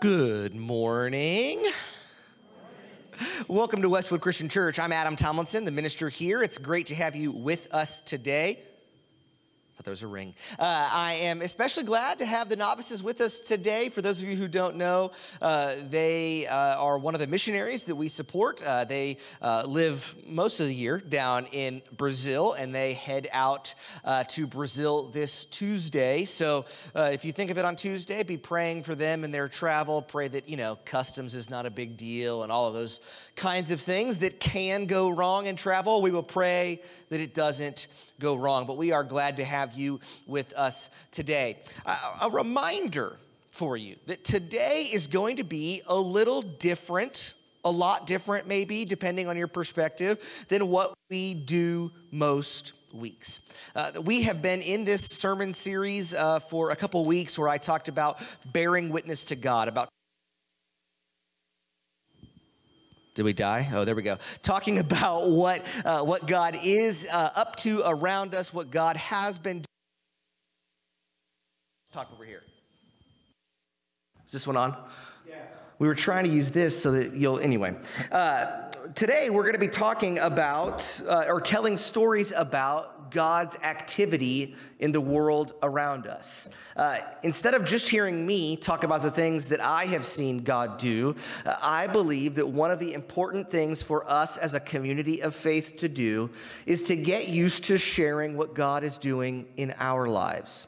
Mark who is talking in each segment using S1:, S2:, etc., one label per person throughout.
S1: Good morning. Welcome to Westwood Christian Church. I'm Adam Tomlinson, the minister here. It's great to have you with us today thought there was a ring. Uh, I am especially glad to have the novices with us today. For those of you who don't know, uh, they uh, are one of the missionaries that we support. Uh, they uh, live most of the year down in Brazil, and they head out uh, to Brazil this Tuesday. So if you think of it on Tuesday, be praying for them and their travel. Pray that, you know, customs is not a big deal and all of those kinds of things that can go wrong in travel. We will pray that it doesn't go wrong. But we are glad to have you with us today. A, reminder for you that today is going to be a little different, a lot different, maybe, depending on your perspective, than what we do most weeks. Uh, we have been in this sermon series uh, for a couple weeks where I talked about bearing witness to God, about Did we die? Oh, there we go. Talking about what, uh, what God is uh, up to around us, what God has been doing. Talk over here. Is this one on? Yeah. We were trying to use this so that you'll, anyway. Uh, today we're going to be talking about uh, or telling stories about God's activity in the world around us. Uh, instead of just hearing me talk about the things that I have seen God do, uh, I believe that one of the important things for us as a community of faith to do is to get used to sharing what God is doing in our lives.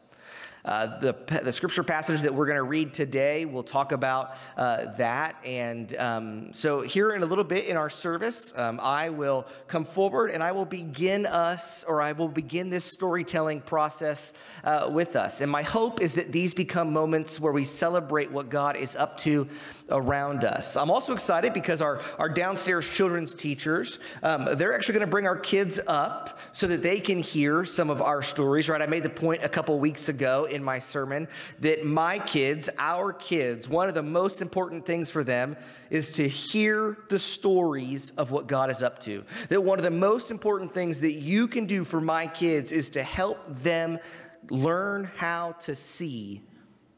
S1: Uh, the, the scripture passage that we're going to read today will talk about uh, that. And um, so, here in a little bit in our service, um, I will come forward and I will begin us, or I will begin this storytelling process uh, with us. And my hope is that these become moments where we celebrate what God is up to around us. I'm also excited because our, our downstairs children's teachers, um, they're actually going to bring our kids up so that they can hear some of our stories, right? I made the point a couple weeks ago in my sermon that my kids, our kids, one of the most important things for them is to hear the stories of what God is up to. That one of the most important things that you can do for my kids is to help them learn how to see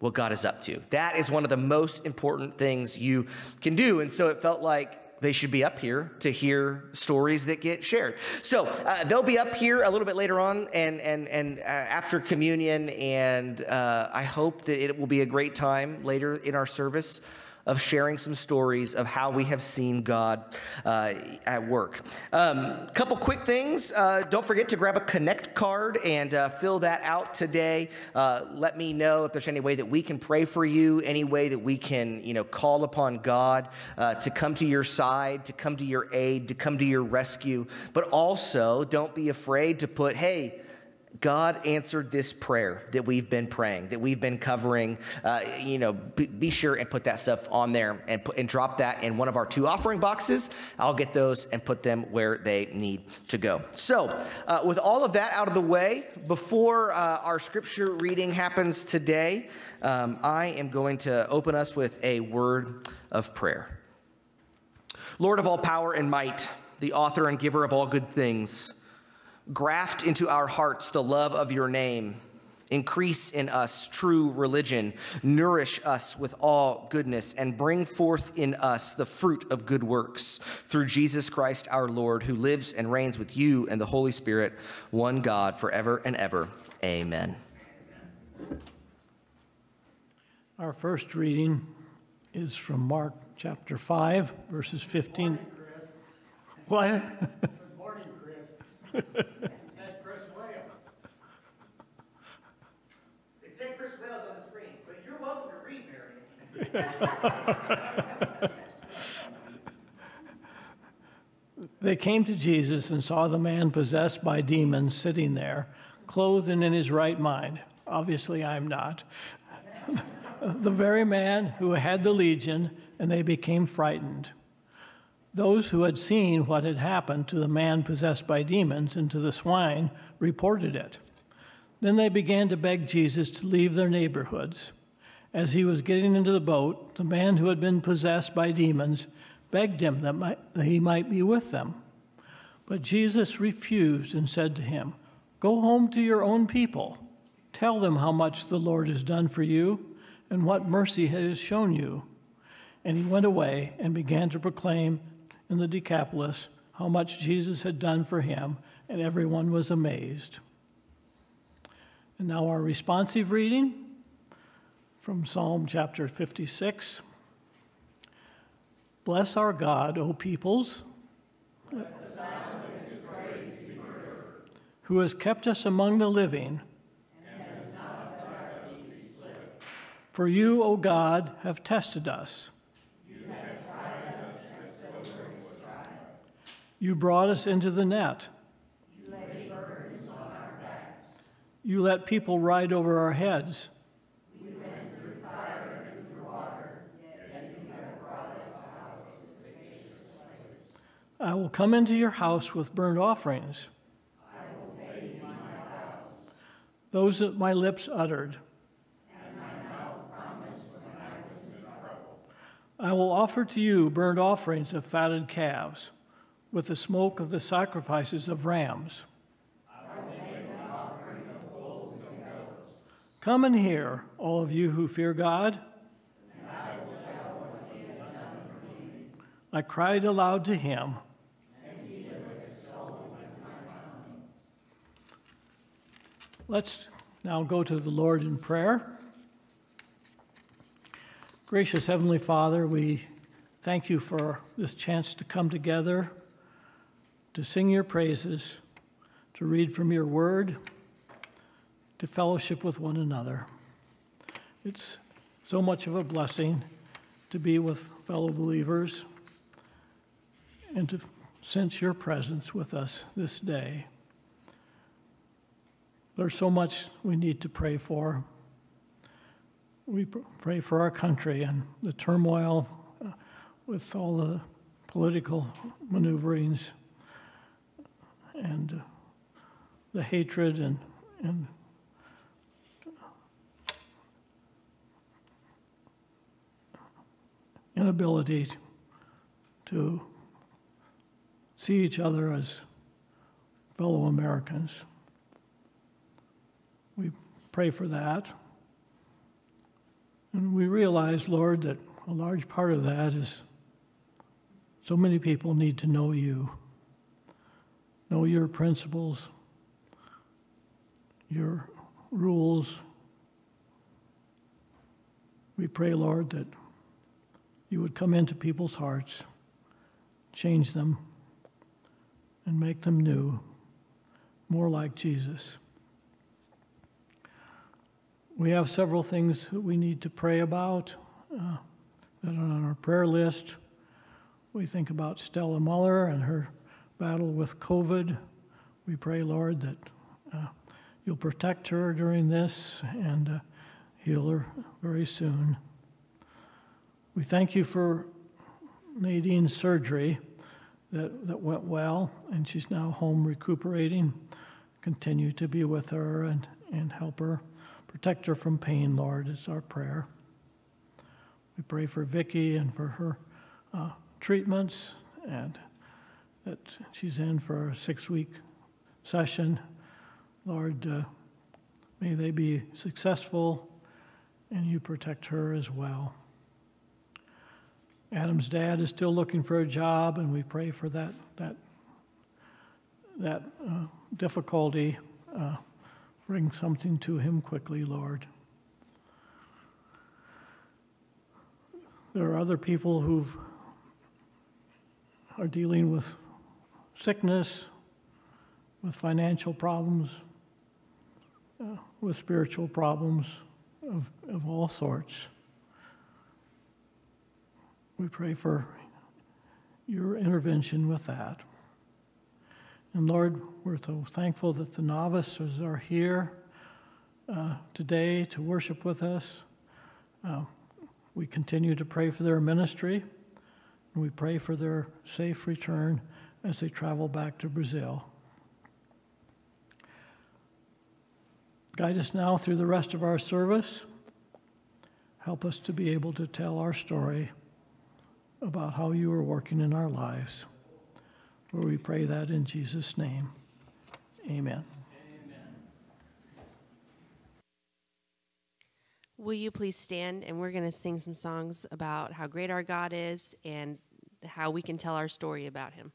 S1: what God is up to. That is one of the most important things you can do. And so it felt like they should be up here to hear stories that get shared. So uh, they'll be up here a little bit later on and, and, and uh, after communion. And uh, I hope that it will be a great time later in our service of sharing some stories of how we have seen God uh, at work. A um, couple quick things. Uh, don't forget to grab a Connect card and uh, fill that out today. Uh, let me know if there's any way that we can pray for you, any way that we can, you know, call upon God uh, to come to your side, to come to your aid, to come to your rescue. But also, don't be afraid to put, hey, God answered this prayer that we've been praying, that we've been covering. Uh, you know, be, be, sure and put that stuff on there and, put, and drop that in one of our two offering boxes. I'll get those and put them where they need to go. So, uh, with all of that out of the way, before uh, our scripture reading happens today, um, I am going to open us with a word of prayer. Lord of all power and might, the author and giver of all good things, Graft into our hearts the love of your name. Increase in us true religion. Nourish us with all goodness and bring forth in us the fruit of good works through Jesus Christ our Lord, who lives and reigns with you and the Holy Spirit, one God, forever and ever. Amen.
S2: Our first reading is from Mark chapter 5, verses 15. What?
S1: it said Chris Wales. It said Chris Wales on the screen, but you're welcome to read, Mary.
S2: they came to Jesus and saw the man possessed by demons sitting there, clothed and in his right mind. Obviously, I'm not. the very man who had the legion, and they became frightened. Those who had seen what had happened to the man possessed by demons and to the swine reported it. Then they began to beg Jesus to leave their neighborhoods. As he was getting into the boat, the man who had been possessed by demons begged him that, he might be with them. But Jesus refused and said to him, Go home to your own people. Tell them how much the Lord has done for you and what mercy has shown you. And he went away and began to proclaim in the Decapolis how much Jesus had done for him, and everyone was amazed. And now our responsive reading from Psalm chapter 56. Bless our God, O peoples, who has kept us among the living. For you, O God, have tested us. You brought us into the net. You laid burdens on our backs. You let people ride over our heads. We went through fire and through water, yet you have brought us out to spacious place. I will come into your house with burnt offerings. Those that my lips uttered. I will offer to you burnt offerings of fatted calves with the smoke of the sacrifices of rams. Come and hear, all of you who fear God. I cried aloud to him. Let's now go to the Lord in prayer. Gracious Heavenly Father, we thank you for this chance to come together, to sing your praises, to read from your word, to fellowship with one another. It's so much of a blessing to be with fellow believers and to sense your presence with us this day. There's so much we need to pray for. We pray for our country and the turmoil uh, with all the political maneuverings and uh, the hatred and, and inability to see each other as fellow Americans. We pray for that. And we realize, Lord, that a large part of that is so many people need to know you, know your principles, your rules. We pray, Lord, that you would come into people's hearts, change them, and make them new, more like Jesus. We have several things that we need to pray about uh, that are on our prayer list. We think about Stella Muller and her battle with COVID. We pray, Lord, that uh, you'll protect her during this and uh, heal her very soon. We thank you for Nadine's surgery that, that went well, and she's now home recuperating. Continue to be with her and, and help her. Protect her from pain, Lord, is our prayer. We pray for Vicki and for her uh, treatments and that she's in for a six week session. Lord, uh, may they be successful and you protect her as well. Adam's dad is still looking for a job, and we pray for that, that, that uh, difficulty. Uh, Bring something to him quickly, Lord. There are other people who are dealing with sickness, with financial problems, uh, with spiritual problems of, of all sorts. We pray for your intervention with that. And Lord, we're so thankful that the novices are here uh, today to worship with us. Uh, we continue to pray for their ministry, and we pray for their safe return as they travel back to Brazil. Guide us now through the rest of our service. Help us to be able to tell our story about how you are working in our lives. We pray that in Jesus' name. Amen.
S3: will you please stand and we're going to sing some songs about how great our God is and how we can tell our story about him.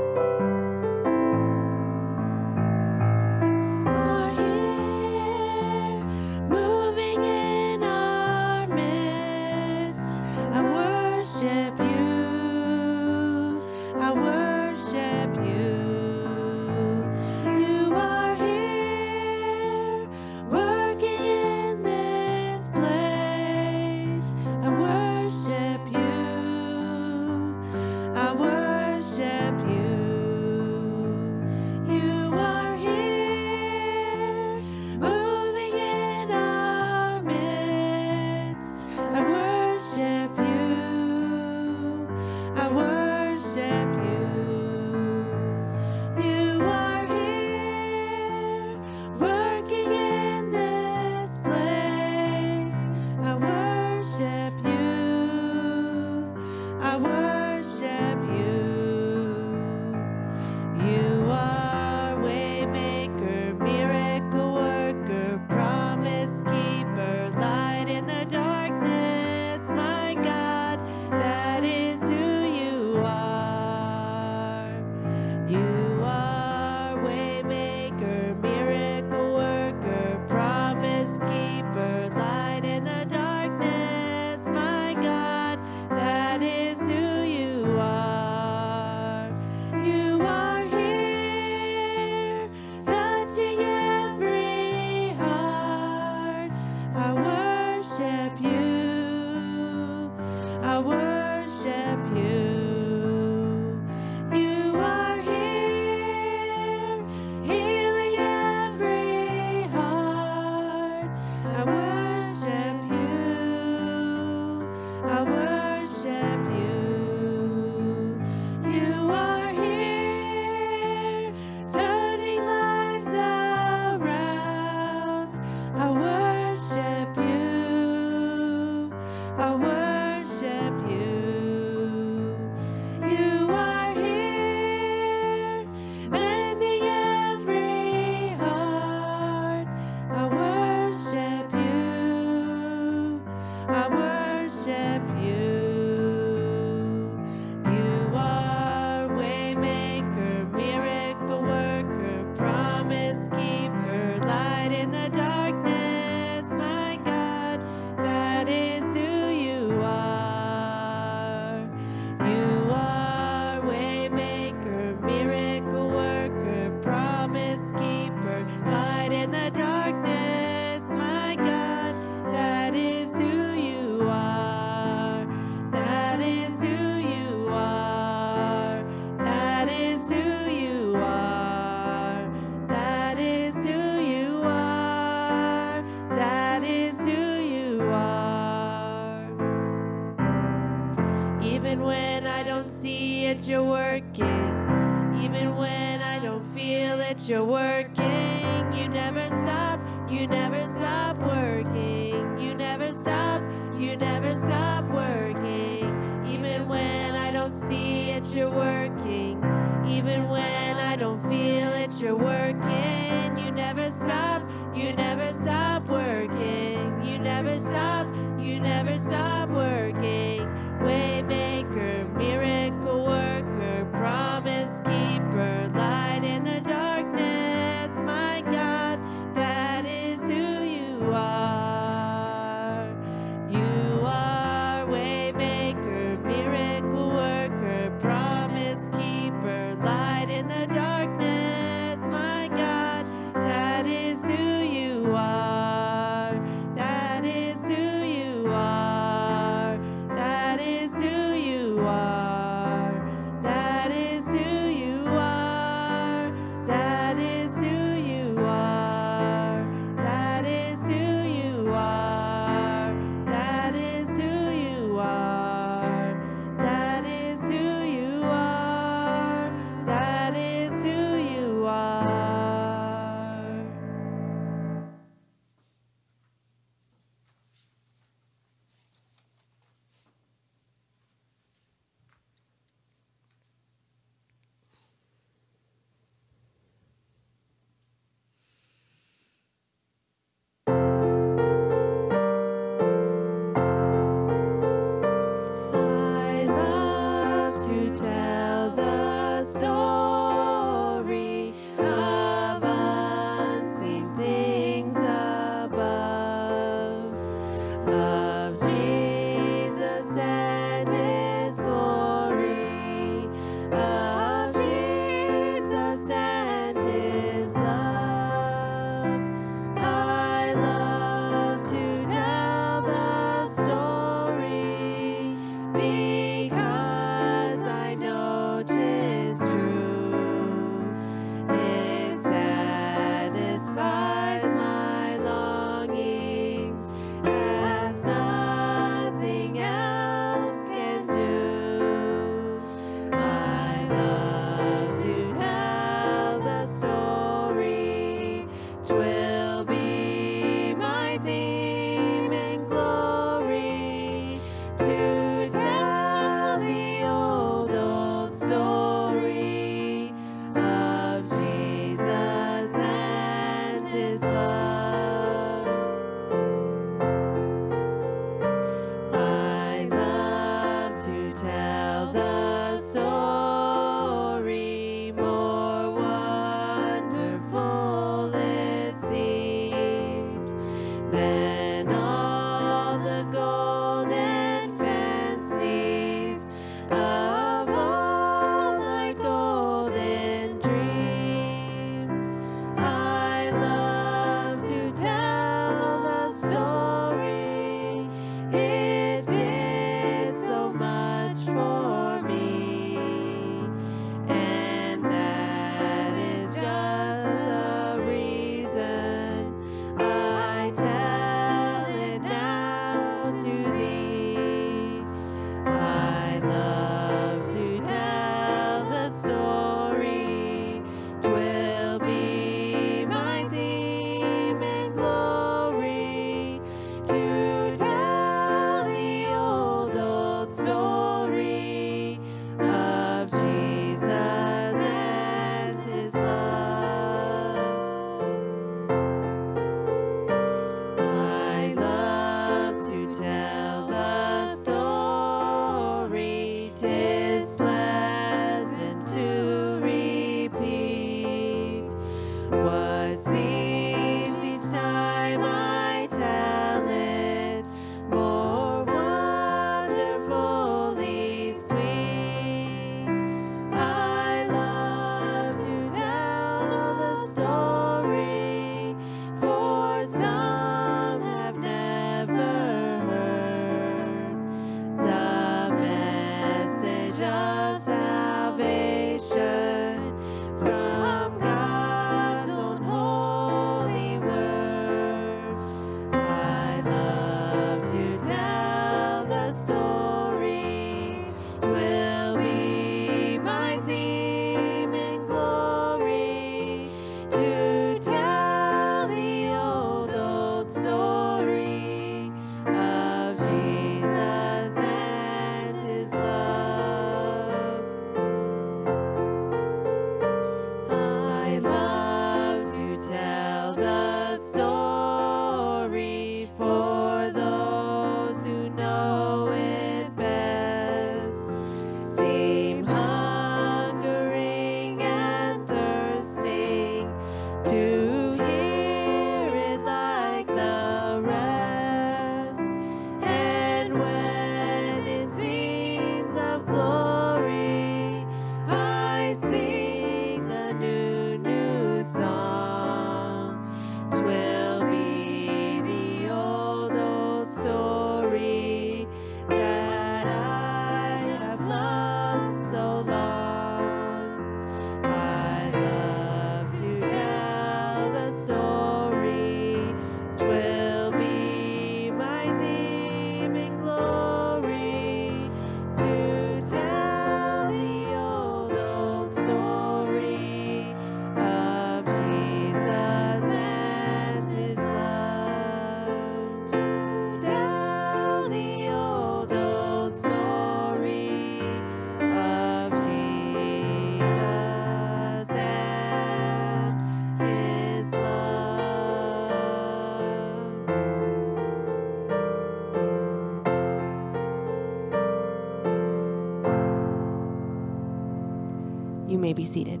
S3: Be seated.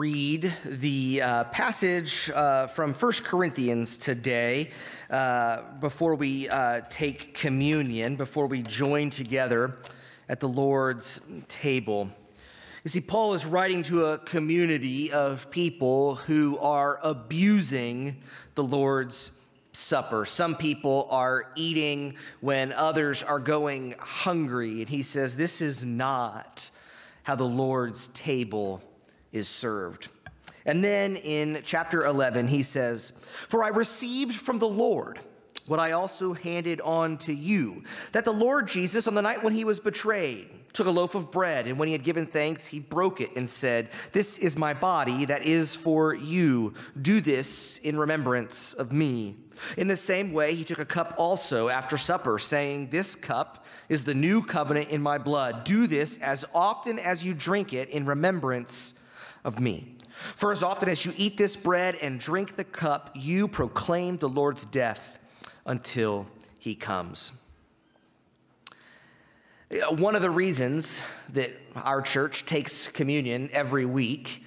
S1: read the uh, passage uh, from 1 Corinthians today uh, before we uh, take communion, before we join together at the Lord's table. You see, Paul is writing to a community of people who are abusing the Lord's Supper. Some people are eating when others are going hungry. And he says, This is not how the Lord's table is served. And then in chapter 11, he says, For I received from the Lord what I also handed on to you that the Lord Jesus, on the night when he was betrayed, took a loaf of bread, and when he had given thanks, he broke it and said, This is my body that is for you. Do this in remembrance of me. In the same way, he took a cup also after supper, saying, This cup is the new covenant in my blood. Do this as often as you drink it in remembrance of me. For as often as you eat this bread and drink the cup, you proclaim the Lord's death until he comes. Uh, one of the reasons that our church takes communion every week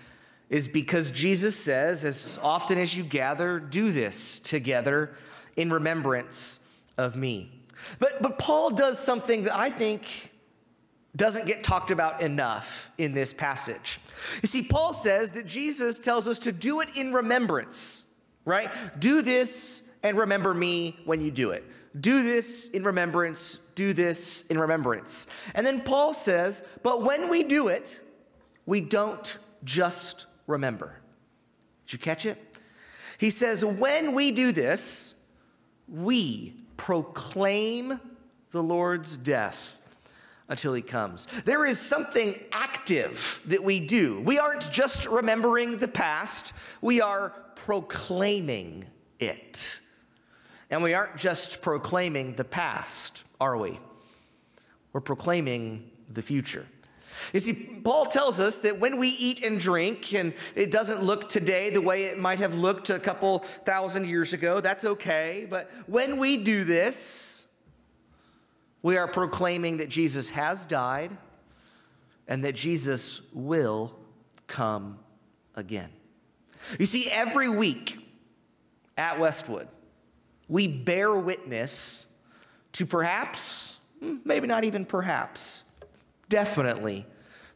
S1: is because Jesus says, as often as you gather, do this together in remembrance of me. But, but Paul does something that I think doesn't get talked about enough in this passage. You see, Paul says that Jesus tells us to do it in remembrance, right? Do this and remember me when you do it. Do this in remembrance, do this in remembrance. And then Paul says, but when we do it, we don't just remember. Did you catch it? He says, when we do this, we proclaim the Lord's death until he comes. There is something active that we do. We aren't just remembering the past, we are proclaiming it. And we aren't just proclaiming the past, are we? We're proclaiming the future. You see, Paul tells us that when we eat and drink, and it doesn't look today the way it might have looked a couple thousand years ago, that's okay. But when we do this, we are proclaiming that Jesus has died and that Jesus will come again. You see, every week at Westwood, we bear witness to perhaps, hmm, maybe not even perhaps, definitely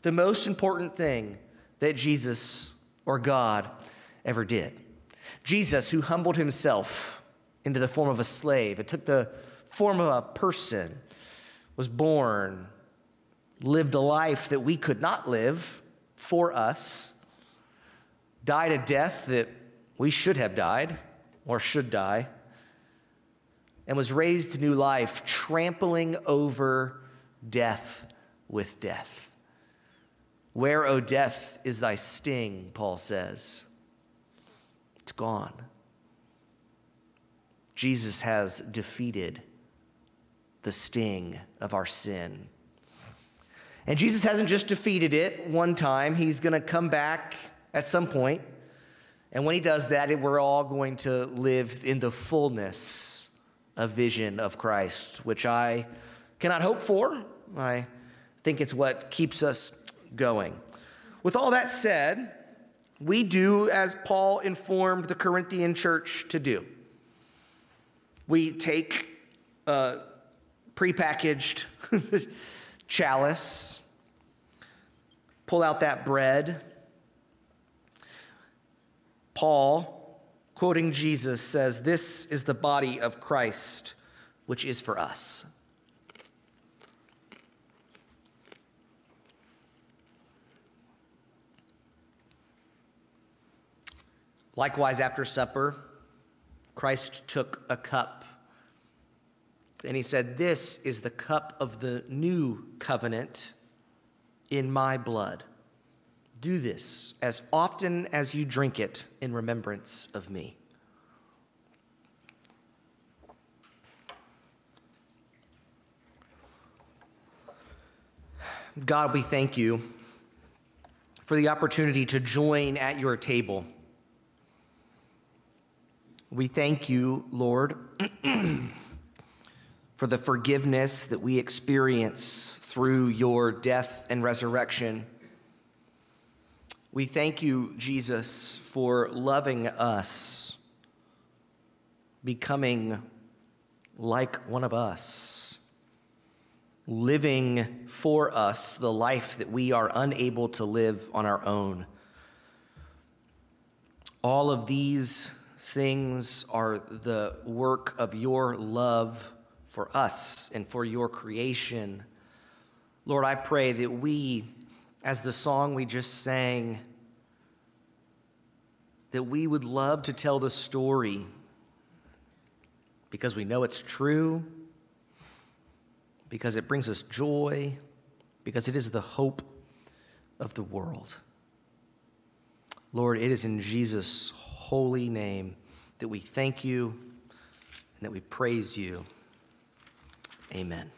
S1: the most important thing that Jesus or God ever did. Jesus, who humbled himself into the form of a slave and took the form of a person was born, lived a life that we could not live for us, died a death that we should have died or should die, and was raised to new life, trampling over death with death. Where, O death, is thy sting? Paul says. It's gone. Jesus has defeated the sting of our sin. And Jesus hasn't just defeated it one time, he's going to come back at some point. And when he does that, we're all going to live in the fullness of vision of Christ, which I cannot hope for. I think it's what keeps us going. With all that said, we do as Paul informed the Corinthian church to do. We take uh, prepackaged chalice, pull out that bread. Paul, quoting Jesus, says, This is the body of Christ, which is for us. Likewise, after supper, Christ took a cup and he said, This is the cup of the new covenant in my blood. Do this as often as you drink it in remembrance of me. God, we thank you for the opportunity to join at your table. We thank you, Lord. for the forgiveness that we experience through your death and resurrection. We thank you, Jesus, for loving us, becoming like one of us, living for us the life that we are unable to live on our own. All of these things are the work of your love for us and for your creation. Lord, I pray that we, as the song we just sang, that we would love to tell the story because we know it's true, because it brings us joy, because it is the hope of the world. Lord, it is in Jesus' holy name that we thank you and that we praise you. Amen.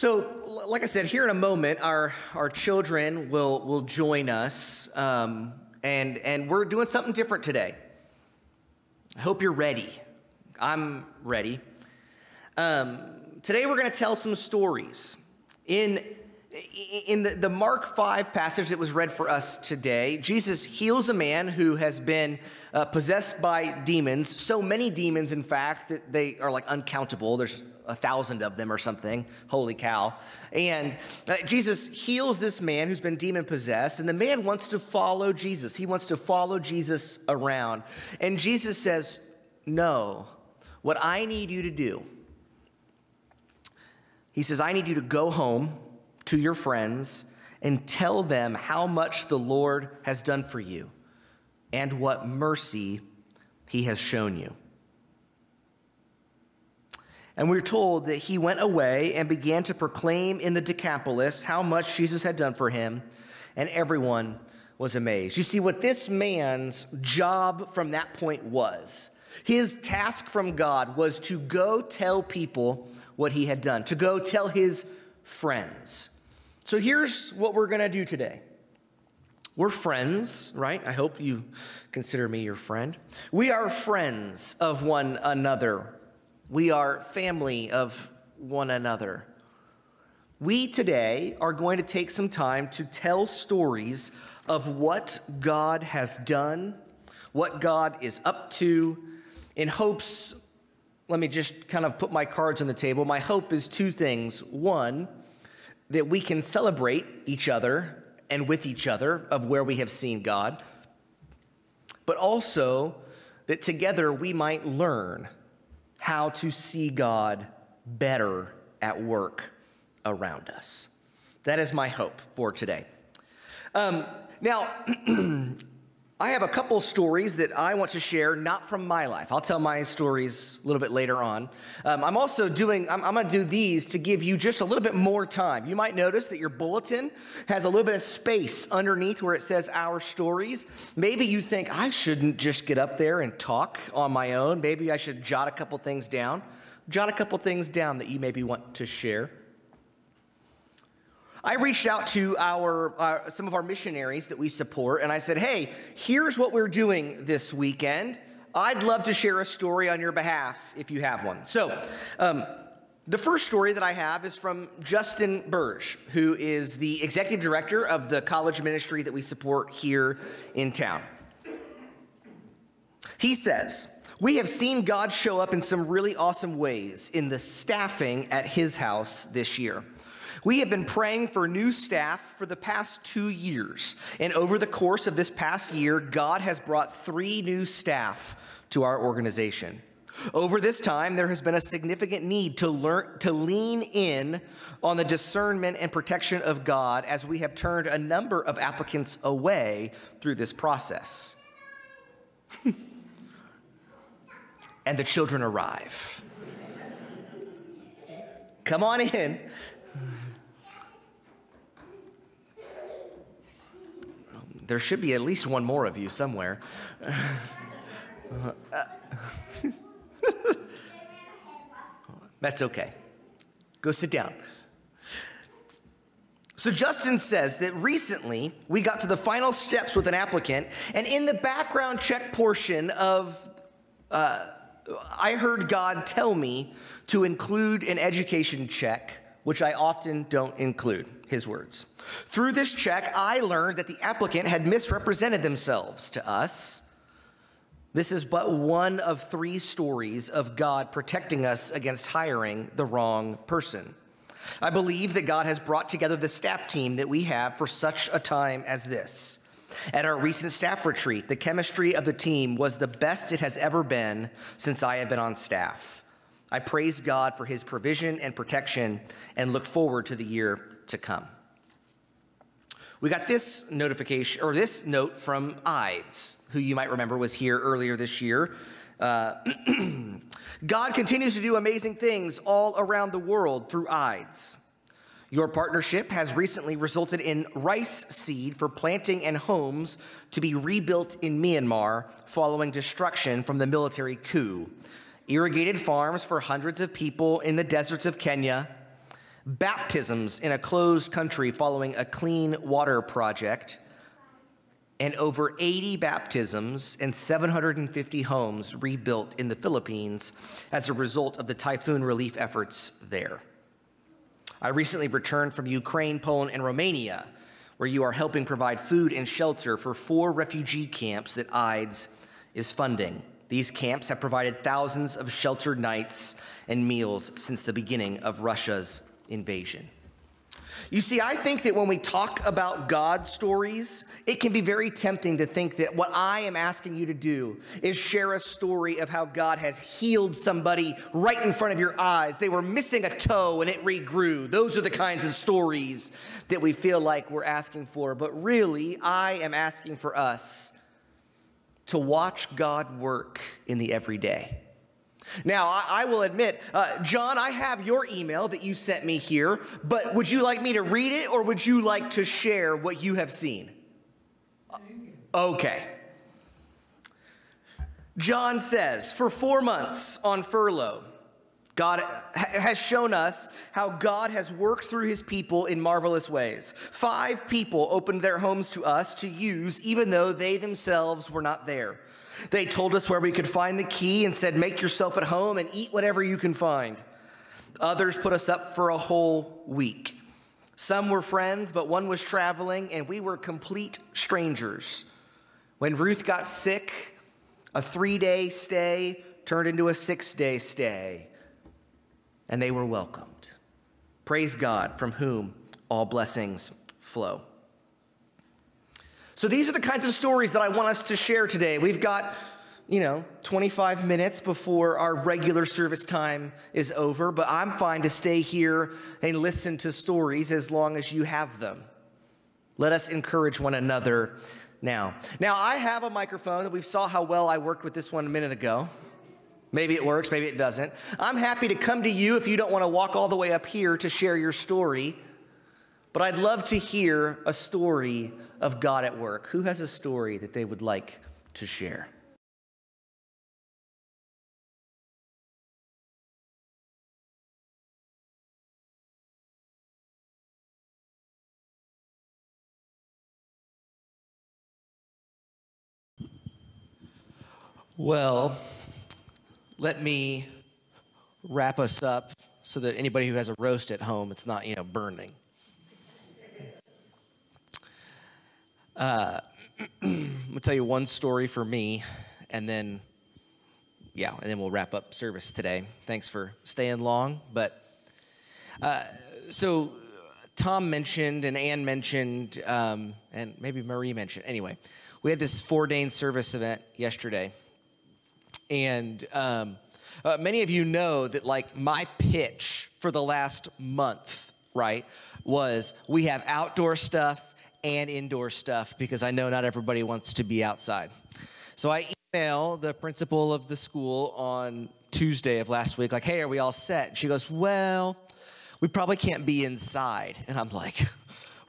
S1: So, like I said, here in a moment, our, our children will, will join us, um, and, and we're doing something different today. I hope you're ready. I'm ready. Um, today, we're going to tell some stories. In, in the, the Mark 5 passage that was read for us today, Jesus heals a man who has been uh, possessed by demons, so many demons, in fact, that they are like uncountable. There's a thousand of them or something. Holy cow. And uh, Jesus heals this man who's been demon possessed, and the man wants to follow Jesus. He wants to follow Jesus around. And Jesus says, No, what I need you to do, he says, I need you to go home to your friends and tell them how much the Lord has done for you and what mercy he has shown you. And we're told that he went away and began to proclaim in the Decapolis how much Jesus had done for him, and everyone was amazed. You see, what this man's job from that point was his task from God was to go tell people what he had done, to go tell his friends. So here's what we're going to do today. We're friends, right? I hope you consider me your friend. We are friends of one another we are family of one another. We today are going to take some time to tell stories of what God has done, what God is up to, in hopes, let me just kind of put my cards on the table. My hope is two things. One, that we can celebrate each other and with each other of where we have seen God, but also that together we might learn how to see God better at work around us. That is my hope for today. Um, now, I have a couple stories that I want to share, not from my life. I'll tell my stories a little bit later on. Um, I'm also doing, I'm, I'm going to do these to give you just a little bit more time. You might notice that your bulletin has a little bit of space underneath where it says our stories. Maybe you think I shouldn't just get up there and talk on my own. Maybe I should jot a couple things down. Jot a couple things down that you maybe want to share. I reached out to our, uh, some of our missionaries that we support, and I said, hey, here's what we're doing this weekend. I'd love to share a story on your behalf if you have one. So, um, the first story that I have is from Justin Burge, who is the executive director of the college ministry that we support here in town. He says, We have seen God show up in some really awesome ways in the staffing at his house this year. We have been praying for new staff for the past two years. And over the course of this past year, God has brought three new staff to our organization. Over this time, there has been a significant need to learn to lean in on the discernment and protection of God as we have turned a number of applicants away through this process. and the children arrive. Come on in. There should be at least one more of you somewhere. That's okay. Go sit down. So, Justin says that recently we got to the final steps with an applicant, and in the background check portion of uh, I heard God tell me to include an education check, which I often don't include, his words. Through this check, I learned that the applicant had misrepresented themselves to us. This is but one of three stories of God protecting us against hiring the wrong person. I believe that God has brought together the staff team that we have for such a time as this. At our recent staff retreat, the chemistry of the team was the best it has ever been since I have been on staff. I praise God for his provision and protection and look forward to the year to come. We got this notification or this note from IDES, who you might remember was here earlier this year. Uh, God continues to do amazing things all around the world through IDES. Your partnership has recently resulted in rice seed for planting and homes to be rebuilt in Myanmar following destruction from the military coup, irrigated farms for hundreds of people in the deserts of Kenya, baptisms in a closed country following a clean water project, and over 80 baptisms and 750 homes rebuilt in the Philippines as a result of the typhoon relief efforts there. I recently returned from Ukraine, Poland, and Romania, where you are helping provide food and shelter for four refugee camps that IDES is funding. These camps have provided thousands of sheltered nights and meals since the beginning of Russia's invasion. You see, I think that when we talk about God stories, it can be very tempting to think that what I am asking you to do is share a story of how God has healed somebody right in front of your eyes. They were missing a toe and it regrew. Those are the kinds of stories that we feel like we're asking for. But really, I am asking for us to watch God work in the everyday. Now, I, I will admit, uh, John, I have your email that you sent me here, but would you like me to read it or would you like to share what you have seen? Okay. John says, for four months on furlough, God has shown us how God has worked through his people in marvelous ways. Five people opened their homes to us to use, even though they themselves were not there. They told us where we could find the key and said, Make yourself at home and eat whatever you can find. Others put us up for a whole week. Some were friends, but one was traveling, and we were complete strangers. When Ruth got sick, a three day stay turned into a six day stay, and they were welcomed. Praise God, from whom all blessings flow. So these are the kinds of stories that I want us to share today. We've got, you know, 25 minutes before our regular service time is over, but I'm fine to stay here and listen to stories as long as you have them. Let us encourage one another now. Now, I have a microphone. We saw how well I worked with this one a minute ago. Maybe it works, maybe it doesn't. I'm happy to come to you if you don't want to walk all the way up here to share your story. But I'd love to hear a story of God at work. Who has a story that they would like to share? Well, let me wrap us up so that anybody who has a roast at home, it's not, you know, burning. Uh, I'm gonna tell you one story for me, and then, yeah, and then we'll wrap up service today. Thanks for staying long. But uh, so Tom mentioned, and Ann mentioned, um, and maybe Marie mentioned. Anyway, we had this four-day service event yesterday, and um, uh, many of you know that like my pitch for the last month, right, was we have outdoor stuff and indoor stuff because I know not everybody wants to be outside. So I email the principal of the school on Tuesday of last week, like, hey, are we all set? And she goes, well, we probably can't be inside. And I'm like,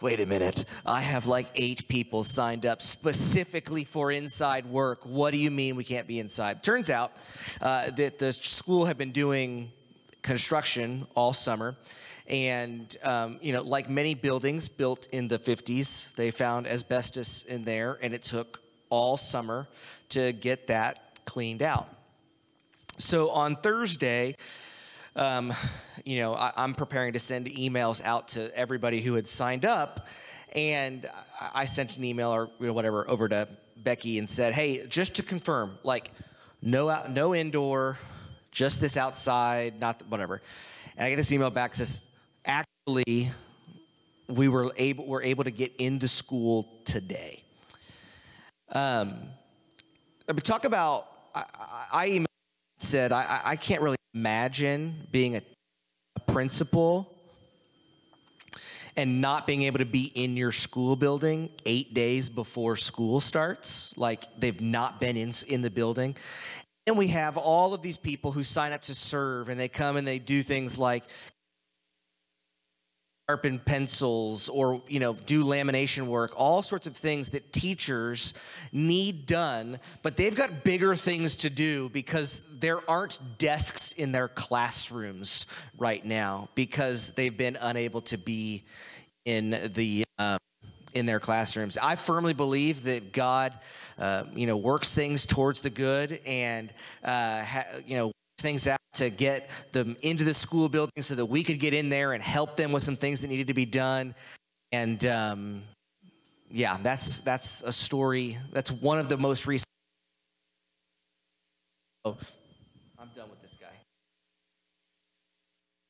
S1: wait a minute, I have like eight people signed up specifically for inside work. What do you mean we can't be inside? Turns out uh, that the school had been doing construction all summer and, um, you know, like many buildings built in the 50s, they found asbestos in there, and it took all summer to get that cleaned out. So on Thursday, um, you know, I, am preparing to send emails out to everybody who had signed up, and I, I sent an email or you know, whatever over to Becky and said, "Hey, just to confirm, like, no out, no indoor, just this outside, not whatever." And I get this email back says, "Actually, we were able were able to get into school today." Um, but talk about I, I said I, I can't really imagine being a principal and not being able to be in your school building eight days before school starts, like they've not been in, in the building. And we have all of these people who sign up to serve and they come and they do things like sharpen pencils or you know do lamination work all sorts of things that teachers need done but they've got bigger things to do because there aren't desks in their classrooms right now because they've been unable to be in the um, in their classrooms. I firmly believe that god uh, you know works things towards the good and uh, you know things out to get them into the school building so that we could get in there and help them with some things that needed to be done. And um, yeah, that's that's a story. That's one of the most recent. Oh, I'm done with this guy.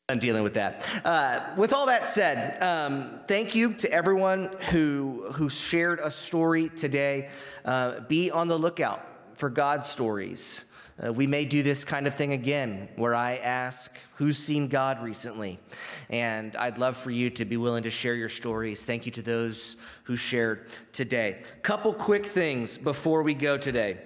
S1: I'm dealing with that. Uh, with all that said, um, thank you to everyone who who shared a story today. Uh, be on the lookout for God stories. Uh, we may do this kind of thing again where I ask, Who's seen God recently? And I'd love for you to be willing to share your stories. Thank you to those who shared today. Couple quick things before we go today.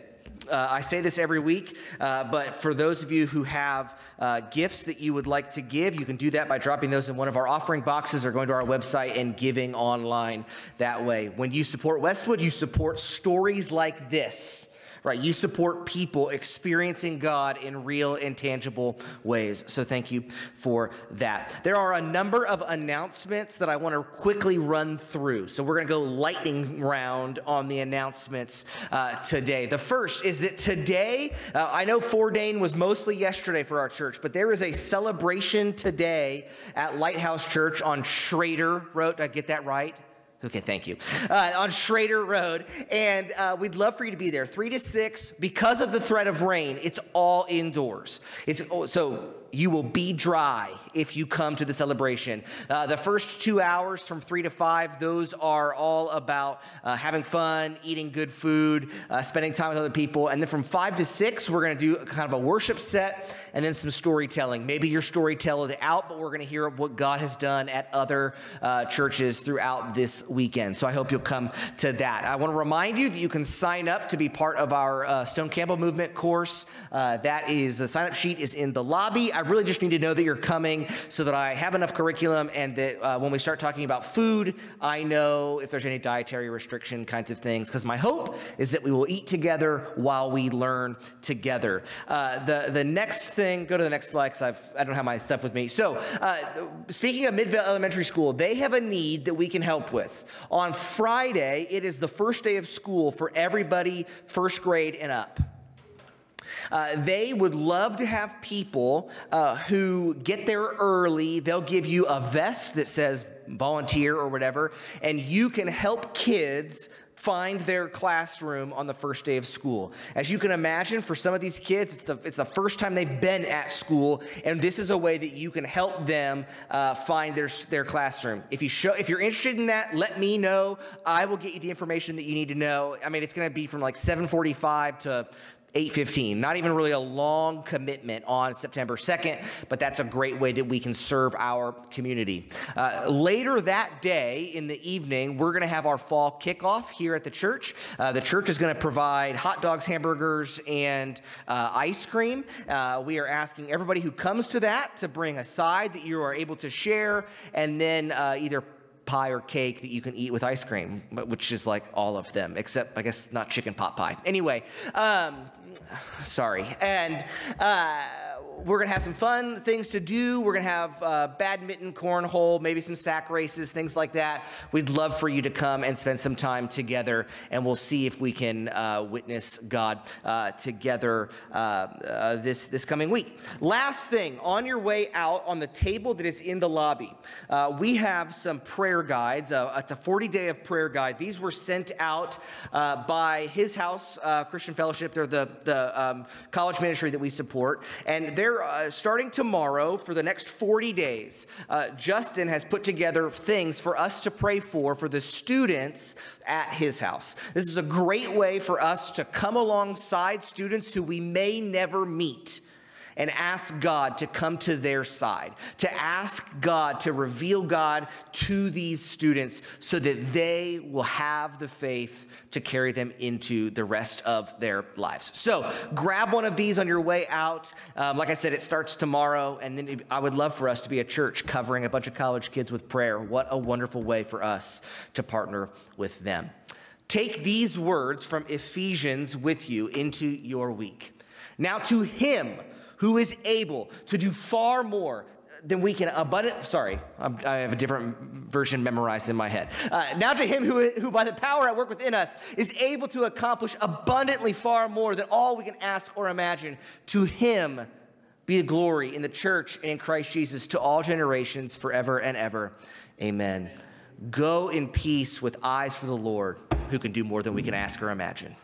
S1: Uh, I say this every week, uh, but for those of you who have uh, gifts that you would like to give, you can do that by dropping those in one of our offering boxes or going to our website and giving online that way. When you support Westwood, you support stories like this right? You support people experiencing God in real and tangible ways. So thank you for that. There are a number of announcements that I want to quickly run through. So we're going to go lightning round on the announcements uh, today. The first is that today, uh, I know Four Dane was mostly yesterday for our church, but there is a celebration today at Lighthouse Church on Schrader Road. Did I get that right? Okay, thank you. Uh, on Schrader Road. And uh, we'd love for you to be there. Three to six, because of the threat of rain, it's all indoors. It's oh, So you will be dry if you come to the celebration. Uh, the first two hours from three to five, those are all about uh, having fun, eating good food, uh, spending time with other people. And then from five to six, we're going to do kind of a worship set and then some storytelling. Maybe your story tell it out, but we're going to hear what God has done at other uh, churches throughout this weekend. So I hope you'll come to that. I want to remind you that you can sign up to be part of our uh, Stone Campbell Movement course. Uh, that is, the sign up sheet is in the lobby. I really just need to know that you're coming so that I have enough curriculum and that uh, when we start talking about food, I know if there's any dietary restriction kinds of things. Because my hope is that we will eat together while we learn together. Uh, the, the next thing, go to the next slide because I've, I don't have my stuff with me. So, uh, speaking of Midvale Elementary School, they have a need that we can help with. On Friday, it is the first day of school for everybody first grade and up. Uh, they would love to have people uh, who get there early. They'll give you a vest that says volunteer or whatever, and you can help kids find their classroom on the first day of school. As you can imagine, for some of these kids, it's the, it's the first time they've been at school, and this is a way that you can help them uh, find their, their classroom. If, you show, if you're interested in that, let me know. I will get you the information that you need to know. I mean, it's going to be from like 745 to 8:15. Not even really a long commitment on September 2nd, but that's a great way that we can serve our community. Uh, later that day in the evening, we're going to have our fall kickoff here at the church. Uh, the church is going to provide hot dogs, hamburgers, and uh, ice cream. Uh, we are asking everybody who comes to that to bring a side that you are able to share, and then uh, either pie or cake that you can eat with ice cream, which is like all of them, except I guess not chicken pot pie. Anyway, um, sorry. And uh, we're going to have some fun things to do. We're going to have uh, badminton, cornhole, maybe some sack races, things like that. We'd love for you to come and spend some time together, and we'll see if we can uh, witness God uh, together uh, uh, this, this coming week. Last thing, on your way out on the table that is in the lobby, uh, we have some prayer guides. it's a 40 day of prayer guide. These were sent out by His House Christian Fellowship. They're the, the um, college ministry that we support. And they're uh, starting tomorrow for the next 40 days. Uh, Justin has put together things for us to pray for for the students at his house. This is a great way for us to come alongside students who we may never meet and ask God to come to their side, to ask God to reveal God to these students so that they will have the faith to carry them into the rest of their lives. So grab one of these on your way out. Um, like I said, it starts tomorrow, and then I would love for us to be a church covering a bunch of college kids with prayer. What a wonderful way for us to partner with them. Take these words from Ephesians with you into your week. Now, to him, who is able to do far more than we can abundant. Sorry, I'm, i have a different version memorized in my head. Uh, now to him who, who, by the power at work within us, is able to accomplish abundantly far more than all we can ask or imagine. To him be the glory in the church and in Christ Jesus to all generations, forever and ever. Amen. Go in peace with eyes for the Lord, who can do more than we can ask or imagine.